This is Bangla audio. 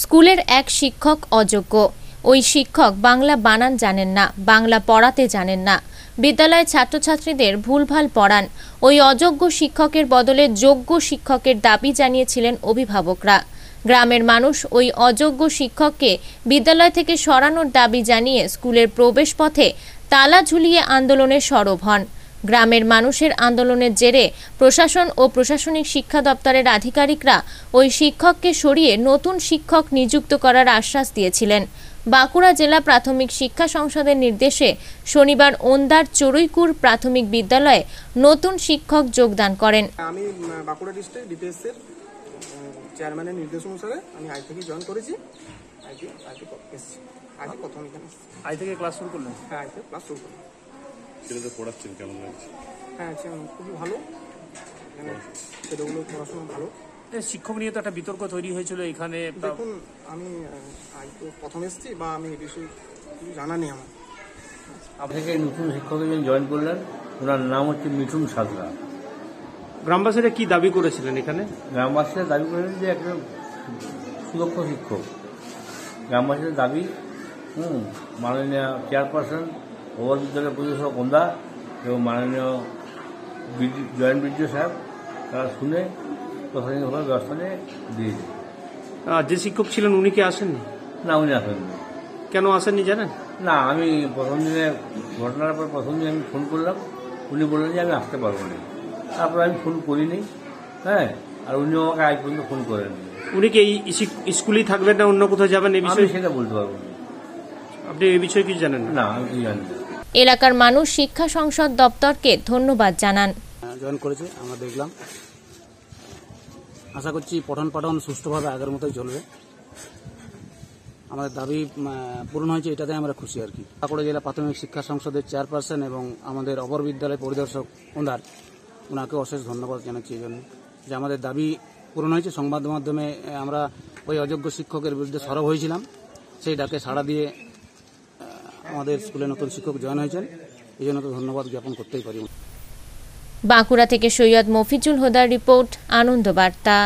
স্কুলের এক শিক্ষক অযোগ্য। ওই শিক্ষক বাংলা বানান জানেন না, বাংলা পড়াতে জানেন না। বিদ্যালয়ের ছাত্রছাত্রীদের ভুলভাল পড়ান। ওই অযোগ্য শিক্ষকের বদলে যোগ্য শিক্ষকের দাবি জানিয়েছিলেন অভিভাবকরা। গ্রামের মানুষ ওই অযোগ্য শিক্ষককে বিদ্যালয় থেকে সরানোর দাবি জানিয়ে স্কুলের প্রবেশপথে তালা ঝুলিয়ে আন্দোলনে সরব হন। গ্রামের মানুষের আন্দোলনের জেরে প্রশাসন ও প্রশাসনিক শিক্ষা দপ্তরের আধিকারিকরা ওই শিক্ষককে সরিয়ে নতুন শিক্ষক নিযুক্ত করার আশ্বাস দিয়েছিলেন। বাঁকুড়া জেলা প্রাথমিক শিক্ষা সংসদের নির্দেশে শনিবার ওন্দার চড়ুইকুর প্রাথমিক বিদ্যালয়ে নতুন শিক্ষক যোগদান করেন। আমি বাঁকুড়া ডিস্ট্রিক্ট ডিপিএসের চেয়ারম্যানের নির্দেশ অনুসারে আমি আজ থেকে জয়েন করেছি। আজকে আজকে এসেছি। আজকে প্রথম এখানে। আজ থেকে ক্লাস শুরু করলেন? হ্যাঁ আজকে ক্লাস শুরু ছেলেদের পড়াচ্ছেন কেমন লাগছে? হ্যাঁ আচ্ছা খুবই ভালো। এখানে ছেলেগুলো পড়াশোনা ভালো। শিক্ষক নিয়ে তো একটা বিতর্ক তৈরি হয়েছিল এখানে। দেখুন আমি প্রথম এসেছি বা আমি এই বিষয়ে কিছু জানা নেই আমার। থেকে নতুন শিক্ষক একজন জয়েন করলেন? ওনার নাম হচ্ছে মিঠুন সাঁতরা। গ্রামবাসীরা কি দাবি করেছিলেন এখানে? গ্রামবাসীরা দাবি করেন যে একজন সুদক্ষ শিক্ষক। গ্রামবাসীদের দাবি হুম মাননীয় চেয়ারপারসন ওভার বিদ্যালয় পরিদর্শক কন্দা এবং মাননীয় জয়েন্ট বিডিও সাহেব তারা শুনে প্রশাসনিকভাবে ব্যবস্থা নিয়ে দিয়েছে। যে শিক্ষক ছিলেন উনি কি আসেননি? না উনি আসেননি। কেন আসেননি জানেন? না আমি প্রথম দিনে ঘটনার পর প্রথম দিন আমি ফোন করলাম। উনি বললেন যে আমি আসতে পারব না। তারপর আমি ফোন করিনি হ্যাঁ? আর উনিও আমাকে আজ পর্যন্ত ফোন করেননি। উনি কি এই স্কুলেই থাকবেন না অন্য কোথাও যাবেন এই বিষয়ে? সেটা বলতে পারব না। আপনি এই বিষয়ে কিছু জানেন না? না আমি কি জানি না। এলাকার মানুষ শিক্ষা সংসদ দপ্তরকে ধন্যবাদ জানান। জয়েন করেছে, আমরা দেখলাম। আশা করছি পঠন পাঠন সুষ্ঠুভাবে আগের মতোই চলবে। আমাদের দাবি পূরণ হয়েছে, এটাতে আমরা খুশি আর কি। বাঁকুড়া জেলা প্রাথমিক শিক্ষা সংসদের চেয়ারপারসন এবং আমাদের অপর বিদ্যালয় পরিদর্শক ওনার ওনাকে অশেষ ধন্যবাদ জানাচ্ছি এই জন্য। যে আমাদের দাবি পূরণ হয়েছে, সংবাদ মাধ্যমে আমরা ওই অযোগ্য শিক্ষকের বিরুদ্ধে সরব হয়েছিলাম। সেই ডাকে সাড়া দিয়ে আমাদের স্কুলে নতুন শিক্ষক জয়েন হয়েছেন। এই জন্য তো ধন্যবাদ জ্ঞাপন করতেই পারি। বাঁকুড়া থেকে সৈয়দ মফিজুল হোদার রিপোর্ট, আনন্দ বার্তা।